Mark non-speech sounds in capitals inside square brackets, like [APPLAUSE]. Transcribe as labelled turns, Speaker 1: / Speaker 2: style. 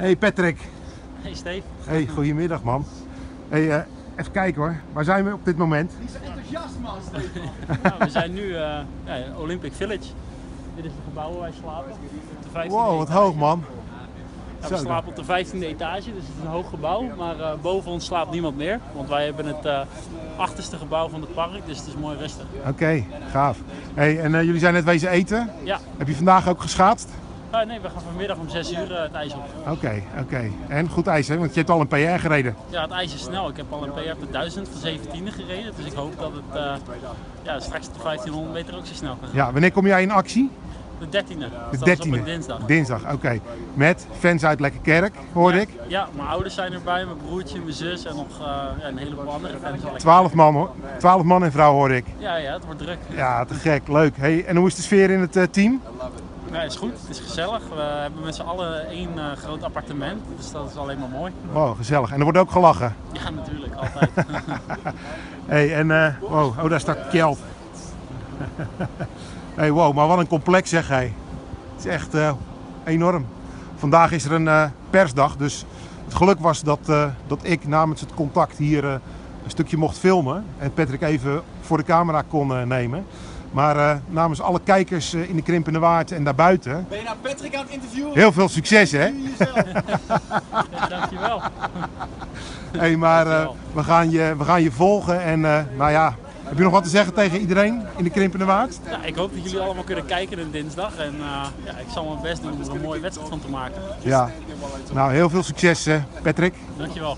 Speaker 1: Hey Patrick.
Speaker 2: Hey Steve.
Speaker 1: Hey, goedemiddag man. Hey, eh, even kijken hoor. Waar zijn we op dit moment?
Speaker 3: Die is enthousiast man, Stefan. [LAUGHS]
Speaker 2: Nou, we zijn nu eh ja, in Olympic Village. Dit is het gebouw waar wij slapen. Op de 15e
Speaker 1: Wow, wat
Speaker 2: etage.
Speaker 1: hoog man.
Speaker 2: Ja, we slapen op de 15e etage, dus het is een hoog gebouw. Maar eh, boven ons slaapt niemand meer. Want wij hebben het eh, achterste gebouw van het park, dus het is mooi rustig.
Speaker 1: Oké, gaaf. Hey, en eh, jullie zijn net wezen eten.
Speaker 2: Ja,
Speaker 1: Heb je vandaag ook geschaatst?
Speaker 2: Ah, nee, we gaan vanmiddag om 6 uur eh, het ijs op.
Speaker 1: Oké, oké. En goed ijs hè, want je hebt al een PR gereden.
Speaker 2: Ja, het ijs is snel. Ik heb al een PR op de 1000 van 17e gereden. Dus ik hoop dat het eh, ja, straks de 1500 meter ook zo snel gaat.
Speaker 1: Ja, wanneer kom jij in actie?
Speaker 2: De 13e.
Speaker 1: De
Speaker 2: dat is op
Speaker 1: 13e.
Speaker 2: een dinsdag.
Speaker 1: Dinsdag, oké. Met fans uit Lekkerkerk, hoorde
Speaker 2: ja,
Speaker 1: ik.
Speaker 2: Ja, mijn ouders zijn erbij, mijn broertje, mijn zus en nog eh, ja, een heleboel andere fans. al.
Speaker 1: 12 man hoor. 12 man en vrouw hoorde ik.
Speaker 2: Ja, ja, het wordt druk.
Speaker 1: Ja, te gek, leuk. Hey, en hoe is de sfeer in het team?
Speaker 2: Ja, is goed. Het is gezellig. We hebben met z'n allen één eh, groot appartement, dus dat is alleen maar mooi.
Speaker 1: Wow, gezellig. En er wordt ook gelachen. [LAUGHS]
Speaker 2: Ja, natuurlijk, altijd. [LAUGHS]
Speaker 1: Hey, en eh, wow, oh daar staat Kjeld. [LAUGHS] hey, wow, maar wat een complex zeg hij. Het is echt eh, enorm. Vandaag is er een persdag, dus het geluk was dat, dat ik namens het contact hier een stukje mocht filmen. En Patrick even voor de camera kon nemen. Maar eh, namens alle kijkers eh, in de Krimpende Waard en daarbuiten,
Speaker 3: Ben je nou Patrick aan het interviewen?
Speaker 1: heel veel succes hè.
Speaker 2: Ja, [LAUGHS] dankjewel.
Speaker 1: Hey, maar eh, we, gaan je, we gaan je volgen en eh, nou ja, heb je nog wat te zeggen tegen iedereen in de Krimpende Waard?
Speaker 2: Ja, ik hoop dat jullie allemaal kunnen kijken in dinsdag. En eh, ja, ik zal mijn best doen om er een mooie wedstrijd van te maken.
Speaker 1: Ja, nou heel veel succes Patrick.
Speaker 2: Dankjewel.